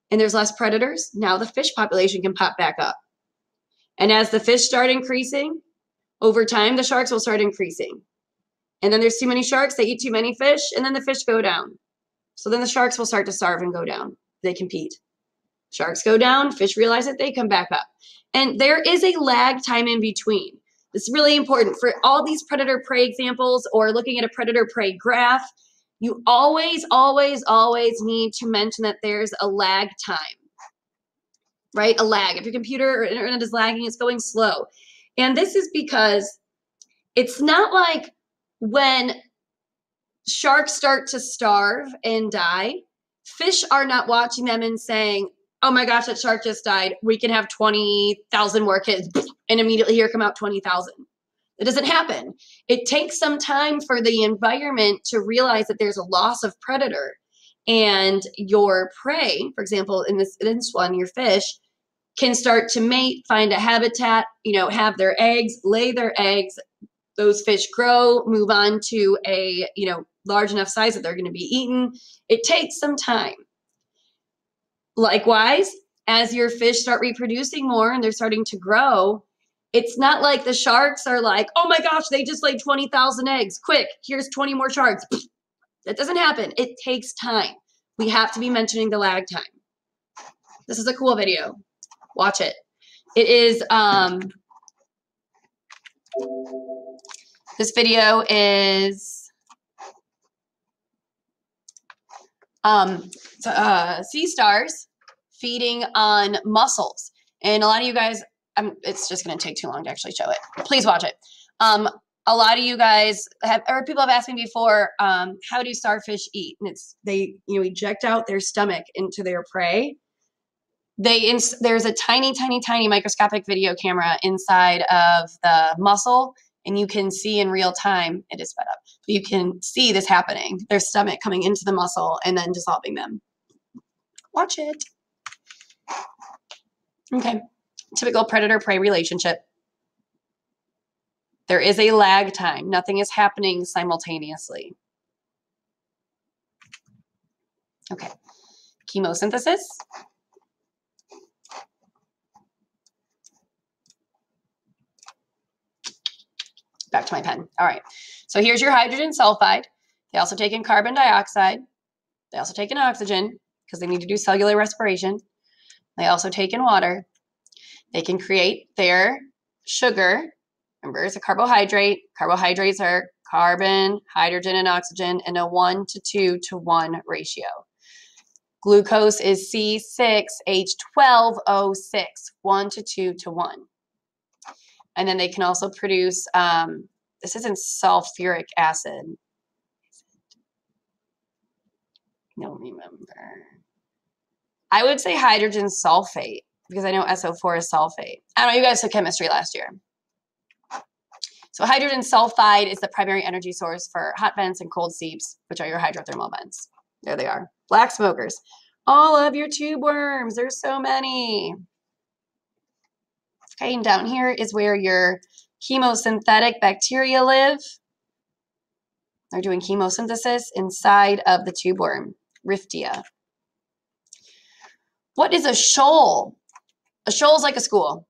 and there's less predators, now the fish population can pop back up. And as the fish start increasing, over time, the sharks will start increasing. And then there's too many sharks, they eat too many fish, and then the fish go down. So then the sharks will start to starve and go down. They compete. Sharks go down, fish realize that they come back up. And there is a lag time in between. It's really important for all these predator prey examples or looking at a predator prey graph. You always, always, always need to mention that there's a lag time, right? A lag. If your computer or internet is lagging, it's going slow. And this is because it's not like when sharks start to starve and die, fish are not watching them and saying, oh my gosh, that shark just died. We can have 20,000 more kids. (laughs) And immediately here come out 20,000. It doesn't happen. It takes some time for the environment to realize that there's a loss of predator and your prey, for example, in this, in this one, your fish, can start to mate, find a habitat, you know, have their eggs, lay their eggs. Those fish grow, move on to a, you know, large enough size that they're going to be eaten. It takes some time. Likewise, as your fish start reproducing more and they're starting to grow, it's not like the sharks are like, oh my gosh, they just laid 20,000 eggs. Quick, here's 20 more sharks. (sniffs) That doesn't happen. It takes time. We have to be mentioning the lag time. This is a cool video. Watch it. It is, um, this video is, um, uh, sea stars feeding on mussels. And a lot of you guys, um, it's just going to take too long to actually show it. Please watch it. Um, a lot of you guys have, or people have asked me before, um, how do starfish eat? And it's they, you know, eject out their stomach into their prey. They, ins- there's a tiny, tiny, tiny microscopic video camera inside of the mussel, and you can see in real time it is sped up you can see this happening their stomach coming into the mussel and then dissolving them watch it okay typical predator prey relationship there is a lag time nothing is happening simultaneously okay chemosynthesis back to my pen. All right. So here's your hydrogen sulfide. They also take in carbon dioxide. They also take in oxygen because they need to do cellular respiration. They also take in water. They can create their sugar. Remember, it's a carbohydrate. Carbohydrates are carbon, hydrogen, and oxygen in a 1 to 2 to 1 ratio. Glucose is C6H12O6, 1 to 2 to 1. And then they can also produce, um, this isn't sulfuric acid. No, remember. I would say hydrogen sulfate because I know SO4 is sulfate. I don't know, you guys took chemistry last year. So hydrogen sulfide is the primary energy source for hot vents and cold seeps, which are your hydrothermal vents. There they are. Black smokers. All of your tube worms. There's so many. Okay, and down here is where your chemosynthetic bacteria live. They're doing chemosynthesis inside of the tube worm, Riftia. What is a shoal? A shoal is like a school,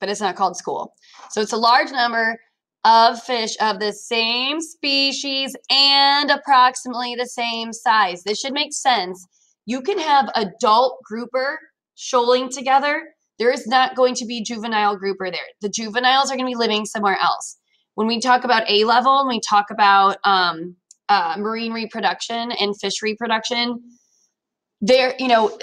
but it's not called school. So it's a large number of fish of the same species and approximately the same size. This should make sense. You can have adult grouper shoaling together. There is not going to be juvenile grouper there. The juveniles are going to be living somewhere else. When we talk about A level, and we talk about um, uh, marine reproduction and fish reproduction. There, you know,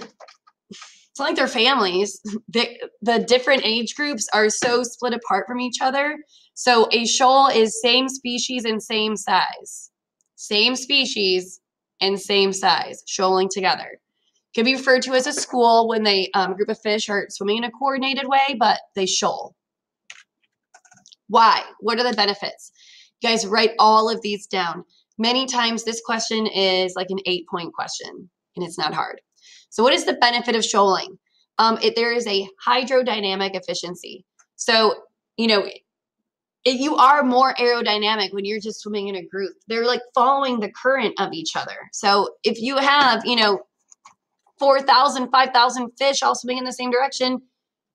it's like their families. (laughs) The, the different age groups are so split apart from each other. So a shoal is same species and same size. Same species and same size, shoaling together. Can be referred to as a school when they um, group of fish are swimming in a coordinated way, but they shoal. Why? What are the benefits? You guys write all of these down. Many times this question is like an eight point question and it's not hard. So what is the benefit of shoaling? Um, it, there is a hydrodynamic efficiency. So, you know, you are more aerodynamic when you're just swimming in a group. They're like following the current of each other. So if you have, you know, 4,000, 5,000 fish all swimming in the same direction,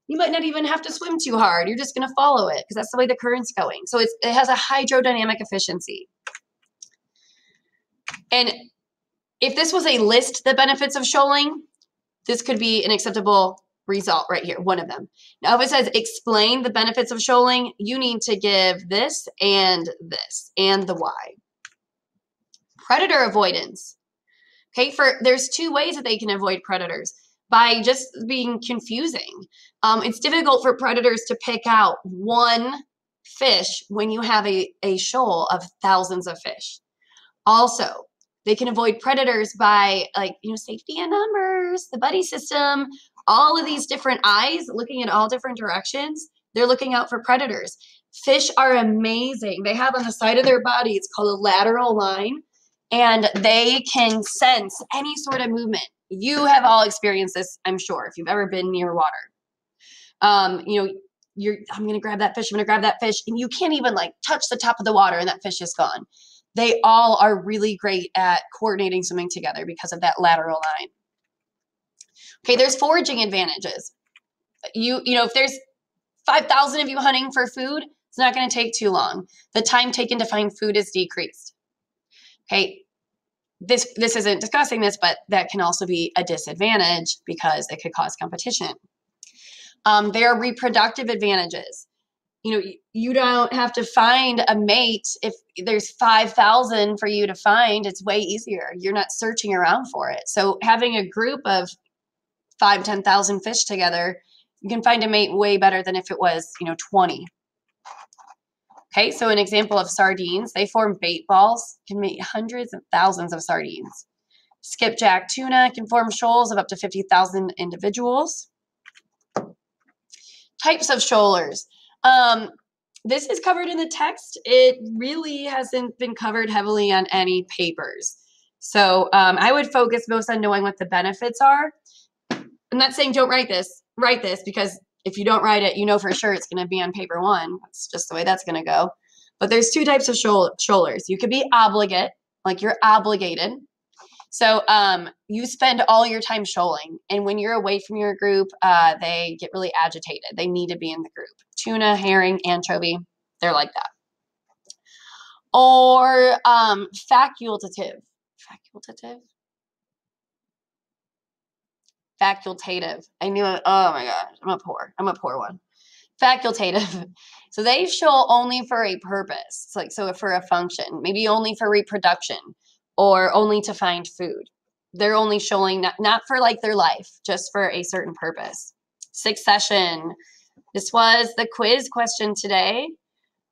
you might not even have to swim too hard. You're just going to follow it because that's the way the current's going. So it's, it has a hydrodynamic efficiency. And if this was a list, the benefits of shoaling, this could be an acceptable result right here, one of them. Now, if it says explain the benefits of shoaling, you need to give this and this and the why. Predator avoidance. Okay, for there's two ways that they can avoid predators by just being confusing. Um, it's difficult for predators to pick out one fish when you have a, a shoal of thousands of fish. Also, they can avoid predators by like, you know, safety in numbers, the buddy system, all of these different eyes looking in all different directions. They're looking out for predators. Fish are amazing. They have on the side of their body, it's called a lateral line, and they can sense any sort of movement. You have all experienced this, I'm sure, if you've ever been near water. Um, you know, you're I'm gonna grab that fish, I'm gonna grab that fish, and you can't even like touch the top of the water and that fish is gone they all are really great at coordinating swimming together because of that lateral line. Okay, there's foraging advantages. You you know, if there's 5,000 of you hunting for food, it's not going to take too long. The time taken to find food is decreased. Okay, this this isn't discussing this, but that can also be a disadvantage because it could cause competition. Um, there are reproductive advantages you know you don't have to find a mate if there's 5000 for you to find it's way easier. You're not searching around for it. So having a group of five ten thousand fish together you can find a mate way better than if it was you know 20 okay so an example of sardines they form bait balls can make hundreds of thousands of sardines. Skipjack tuna can form shoals of up to 50000 individuals. Types of shoalers um, this is covered in the text. It really hasn't been covered heavily on any papers. So um, I would focus most on knowing what the benefits are. I'm not saying don't write this, write this because if you don't write it, you know for sure it's going to be on paper one. That's just the way that's going to go. But there's two types of shoalers. You could be obligate, like you're obligated. So um, you spend all your time shoaling, and when you're away from your group, uh, they get really agitated. They need to be in the group. Tuna, herring, anchovy, they're like that. Or um, facultative. Facultative? Facultative. I knew it. Oh my gosh. I'm a poor. I'm a poor one. Facultative. (laughs) So they shoal only for a purpose. It's like so for a function, maybe only for reproduction or only to find food. They're only showing not, not for like their life, just for a certain purpose. Succession. This was the quiz question today.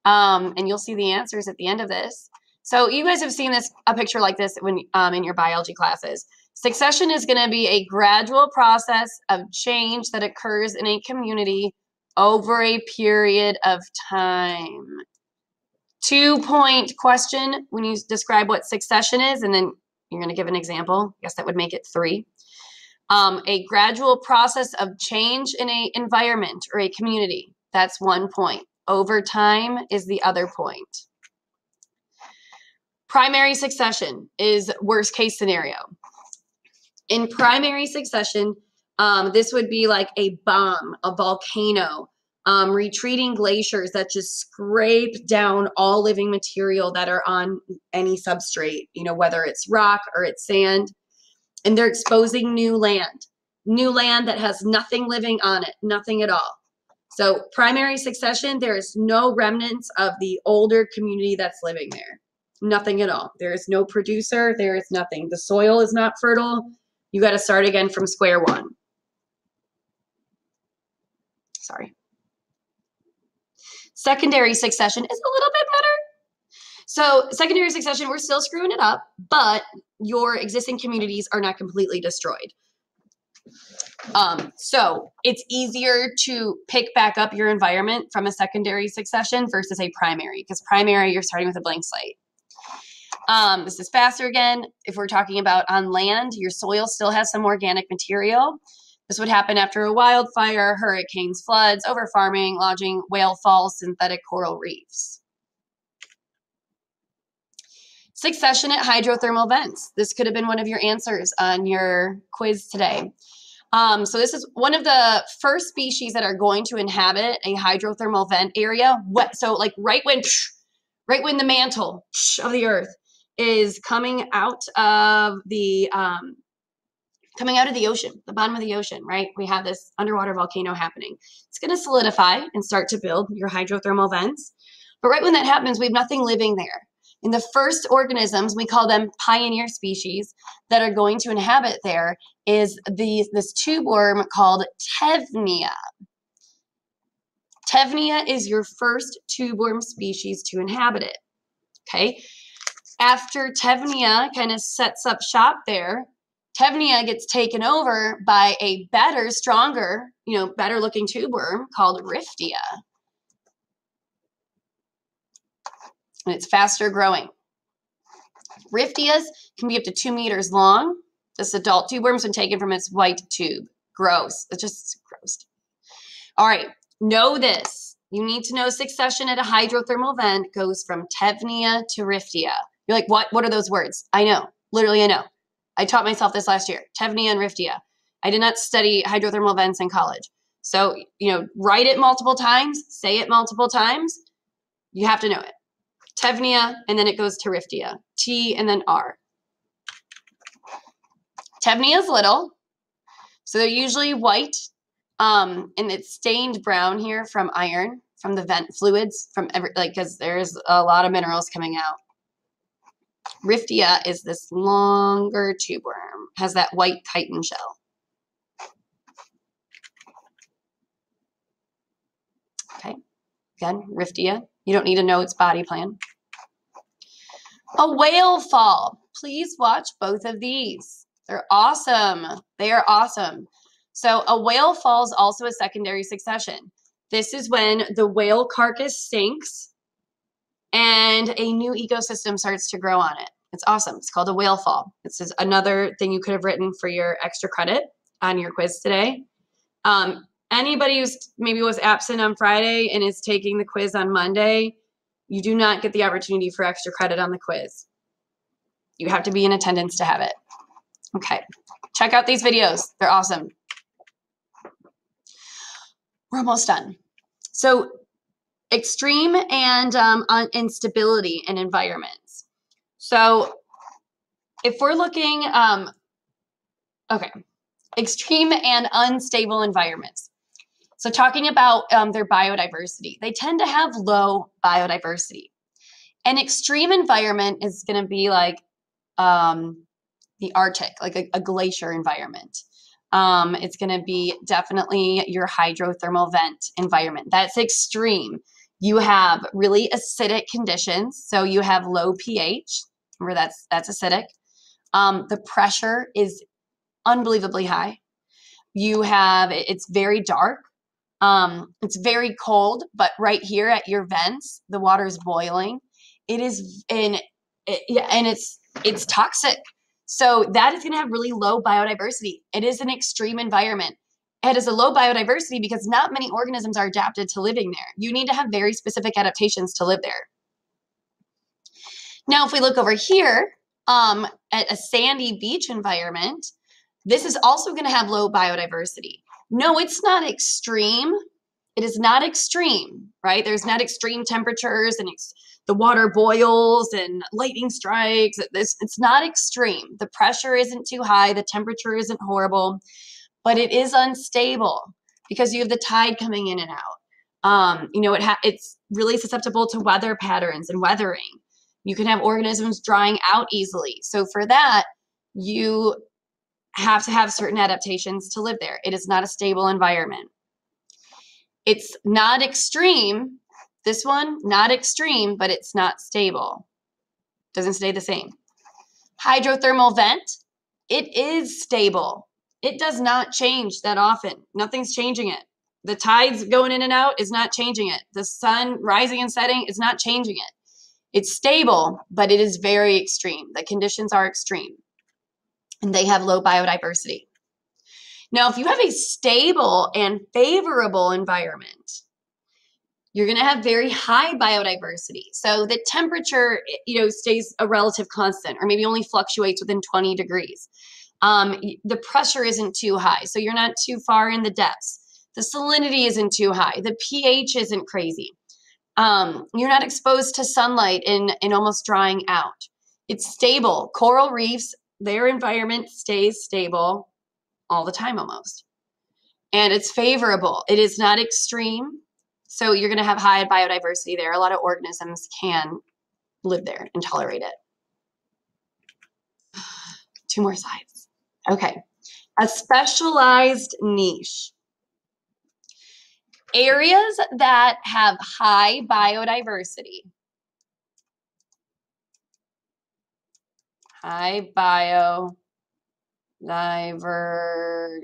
Um, and you'll see the answers at the end of this. So you guys have seen this a picture like this when um, in your biology classes. Succession is going to be a gradual process of change that occurs in a community over a period of time two point question when you describe what succession is, and then you're going to give an example. I guess that would make it three. Um, a gradual process of change in a environment or a community. That's one point. Over time is the other point. Primary succession is worst case scenario. In primary succession, um, this would be like a bomb, a volcano, um, retreating glaciers that just scrape down all living material that are on any substrate, you know, whether it's rock or it's sand. And they're exposing new land, new land that has nothing living on it, nothing at all. So, primary succession, there is no remnants of the older community that's living there. Nothing at all. There is no producer, there is nothing. The soil is not fertile. You got to start again from square one. Sorry. Secondary succession is a little bit better. So, secondary succession, we're still screwing it up, but your existing communities are not completely destroyed. Um, so, it's easier to pick back up your environment from a secondary succession versus a primary, because primary, you're starting with a blank slate. Um, this is faster again. If we're talking about on land, your soil still has some organic material. This would happen after a wildfire, hurricanes, floods, over farming, lodging, whale falls, synthetic coral reefs. Succession at hydrothermal vents. This could have been one of your answers on your quiz today. Um, so this is one of the first species that are going to inhabit a hydrothermal vent area. What, so like right when, right when the mantle of the earth is coming out of the um, coming out of the ocean, the bottom of the ocean, right? We have this underwater volcano happening. It's going to solidify and start to build your hydrothermal vents. But right when that happens, we have nothing living there. And the first organisms, we call them pioneer species, that are going to inhabit there is the, this tube worm called Tevnia. Tevnia is your first tube worm species to inhabit it. Okay. After Tevnia kind of sets up shop there, Tevnia gets taken over by a better, stronger, you know, better looking tube worm called Riftia. And it's faster growing. Riftias can be up to two meters long. This adult tube worm's been taken from its white tube. Gross. It's just gross. All right, know this. You need to know succession at a hydrothermal vent goes from Tevnia to Riftia. You're like, what? What are those words? I know. Literally, I know. I taught myself this last year, Tevnia and Riftia. I did not study hydrothermal vents in college. So, you know, write it multiple times, say it multiple times. You have to know it. Tevnia, and then it goes to Riftia. T and then R. Tevnia is little, so they're usually white, um, and it's stained brown here from iron, from the vent fluids, from every, like, because there's a lot of minerals coming out. Riftia is this longer tube worm, has that white chitin shell. Okay, again, Riftia. You don't need to know its body plan. A whale fall. Please watch both of these. They're awesome. They are awesome. So a whale fall is also a secondary succession. This is when the whale carcass sinks and a new ecosystem starts to grow on it. It's awesome. It's called a whale fall. This is another thing you could have written for your extra credit on your quiz today. Um, anybody who's maybe was absent on Friday and is taking the quiz on Monday, you do not get the opportunity for extra credit on the quiz. You have to be in attendance to have it. Okay, check out these videos. They're awesome. We're almost done. So extreme and um, instability in environments. So if we're looking, um, okay, extreme and unstable environments. So talking about um, their biodiversity, they tend to have low biodiversity. An extreme environment is going to be like um, the Arctic, like a, a glacier environment. Um, it's going to be definitely your hydrothermal vent environment. That's extreme. You have really acidic conditions, so you have low pH. Remember, that's that's acidic. Um, the pressure is unbelievably high. You have it's very dark. Um, it's very cold, but right here at your vents, the water is boiling. It is in it, yeah, and it's it's toxic. So that is going to have really low biodiversity. It is an extreme environment. It is a low biodiversity because not many organisms are adapted to living there. You need to have very specific adaptations to live there. Now, if we look over here um, at a sandy beach environment, this is also going to have low biodiversity. No, it's not extreme. It is not extreme, right? There's not extreme temperatures and the water boils and lightning strikes. It's, it's not extreme. The pressure isn't too high. The temperature isn't horrible, but it is unstable because you have the tide coming in and out. Um, you know, it ha- it's really susceptible to weather patterns and weathering. You can have organisms drying out easily. So for that, you have to have certain adaptations to live there. It is not a stable environment. It's not extreme. This one, not extreme, but it's not stable. Doesn't stay the same. Hydrothermal vent, it is stable. It does not change that often. Nothing's changing it. The tides going in and out is not changing it. The sun rising and setting is not changing it. It's stable, but it is very extreme. The conditions are extreme and they have low biodiversity. Now, if you have a stable and favorable environment, you're going to have very high biodiversity. So the temperature, you know, stays a relative constant or maybe only fluctuates within 20 degrees. Um, the pressure isn't too high, so you're not too far in the depths. The salinity isn't too high. The pH isn't crazy. Um, you're not exposed to sunlight and, and almost drying out. It's stable. Coral reefs, their environment stays stable all the time almost. And it's favorable. It is not extreme. So you're going to have high biodiversity there. A lot of organisms can live there and tolerate it. (sighs) Two more slides. Okay. A specialized niche. Areas that have high biodiversity. High bio diversity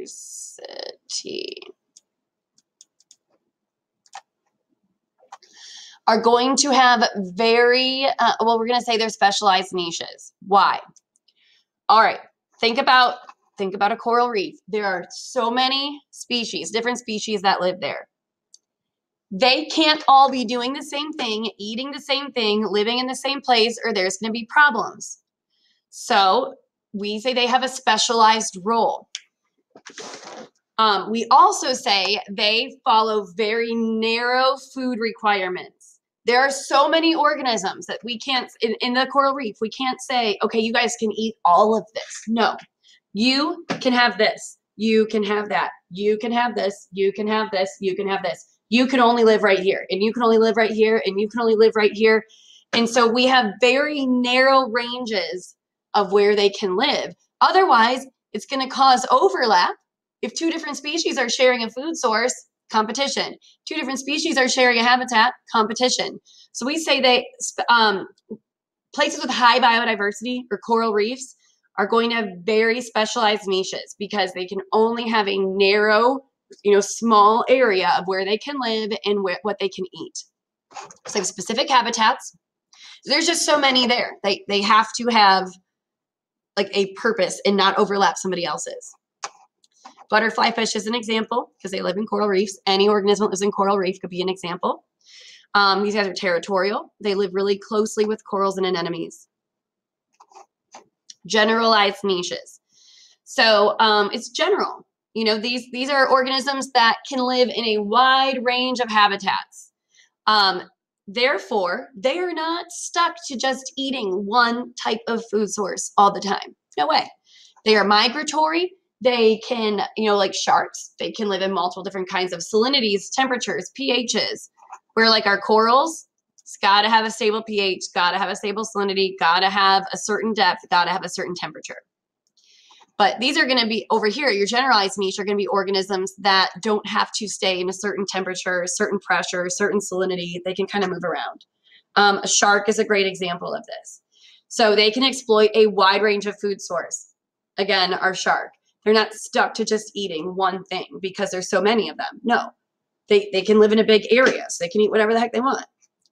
are going to have very uh, well we're going to say they're specialized niches why all right think about think about a coral reef there are so many species different species that live there they can't all be doing the same thing eating the same thing living in the same place or there's going to be problems so we say they have a specialized role. Um, we also say they follow very narrow food requirements. There are so many organisms that we can't, in, in the coral reef, we can't say, okay, you guys can eat all of this. No, you can have this. You can have that. You can have this. You can have this. You can have this. You can only live right here. And you can only live right here. And you can only live right here. And so we have very narrow ranges of where they can live. Otherwise, it's going to cause overlap. If two different species are sharing a food source, competition. Two different species are sharing a habitat, competition. So we say they um, places with high biodiversity or coral reefs are going to have very specialized niches because they can only have a narrow, you know, small area of where they can live and what they can eat. So specific habitats. There's just so many there. They they have to have like a purpose and not overlap somebody else's. Butterfly fish is an example because they live in coral reefs. Any organism that lives in coral reef could be an example. Um, these guys are territorial. They live really closely with corals and anemones. Generalized niches. So um, it's general. You know, these, these are organisms that can live in a wide range of habitats. Um, Therefore, they are not stuck to just eating one type of food source all the time. No way. They are migratory. They can, you know, like sharks, they can live in multiple different kinds of salinities, temperatures, pHs. Where like our corals, it's got to have a stable pH, got to have a stable salinity, got to have a certain depth, got to have a certain temperature. But these are going to be over here, your generalized niche are going to be organisms that don't have to stay in a certain temperature, certain pressure, certain salinity. They can kind of move around. Um, a shark is a great example of this. So they can exploit a wide range of food source. Again, our shark. They're not stuck to just eating one thing because there's so many of them. No, they, they can live in a big area, so they can eat whatever the heck they want.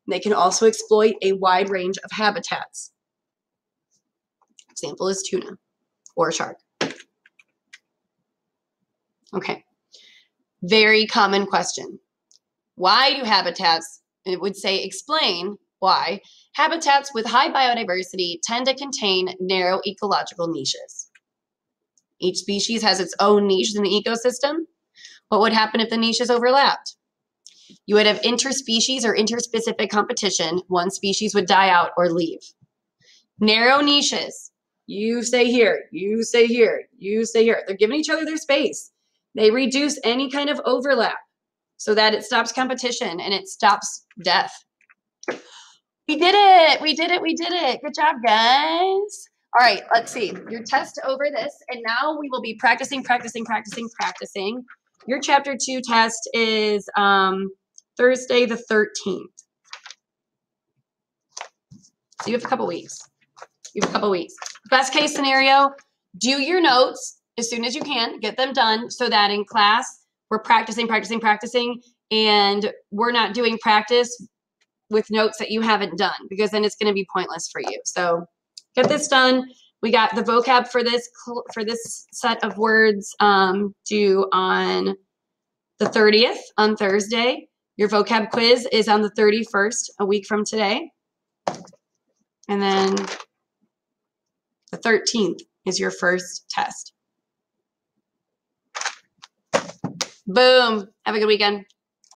They can also exploit a wide range of habitats. Example is tuna. or shark. Okay. Very common question. Why do habitats, it would say explain why, habitats with high biodiversity tend to contain narrow ecological niches. Each species has its own niche in the ecosystem. What would happen if the niches overlapped? You would have interspecies or interspecific competition. One species would die out or leave. Narrow niches. You stay here, you stay here, you stay here. They're giving each other their space. They reduce any kind of overlap so that it stops competition and it stops death. We did it. We did it. We did it. Good job, guys. All right, let's see. Your test over this. And now we will be practicing, practicing, practicing, practicing. Your chapter two test is um, Thursday the 13th. So you have a couple weeks. You have a couple weeks. Best case scenario, do your notes as soon as you can, get them done so that in class we're practicing, practicing, practicing, and we're not doing practice with notes that you haven't done because then it's going to be pointless for you. So get this done. We got the vocab for this for this set of words um, due on the 30th on Thursday. Your vocab quiz is on the 31st, a week from today. And then the 13th is your first test. Boom. Have a good weekend.